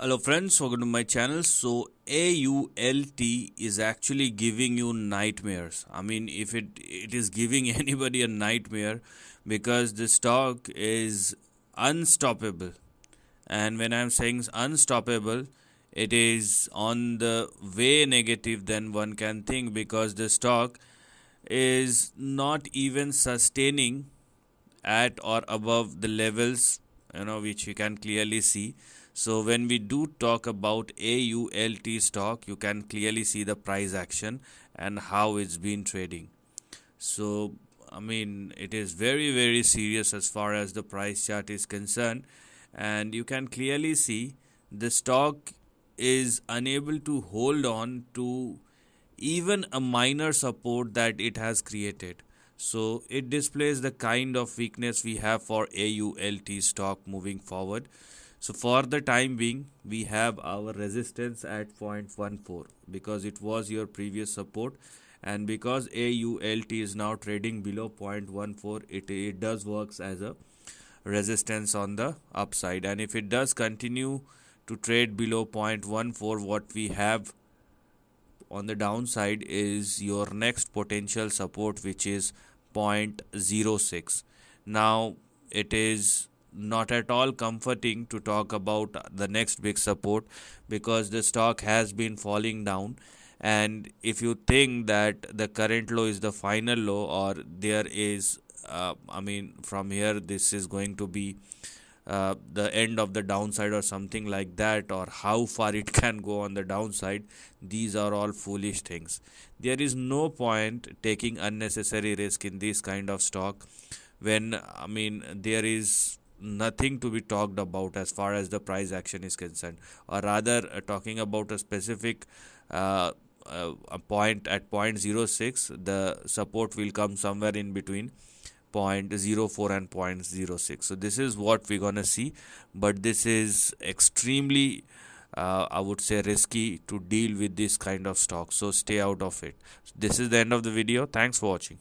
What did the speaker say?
Hello friends, welcome to my channel. So AULT is actually giving you nightmares. I mean if it it is giving anybody a nightmare because the stock is unstoppable. And when I'm saying unstoppable, it is on the way negative than one can think because the stock is not even sustaining at or above the levels you know which you can clearly see so when we do talk about AULT stock, you can clearly see the price action and how it's been trading. So I mean it is very very serious as far as the price chart is concerned and you can clearly see the stock is unable to hold on to even a minor support that it has created. So it displays the kind of weakness we have for AULT stock moving forward. So for the time being, we have our resistance at 0.14 because it was your previous support. And because AULT is now trading below 0.14, it, it does works as a resistance on the upside. And if it does continue to trade below 0.14 what we have on the downside is your next potential support which is 0.06 now it is not at all comforting to talk about the next big support because the stock has been falling down. And if you think that the current low is the final low or there is uh, i mean from here this is going to be uh, the end of the downside or something like that or how far it can go on the downside these are all foolish things. There is no point taking unnecessary risk in this kind of stock when i mean there is nothing to be talked about as far as the price action is concerned. Or rather uh, talking about a specific uh, uh, a point at 0.06 the support will come somewhere in between 0.04 and 0.06 so this is what we're gonna see. But this is extremely uh, I would say risky to deal with this kind of stock. So stay out of it. This is the end of the video. Thanks for watching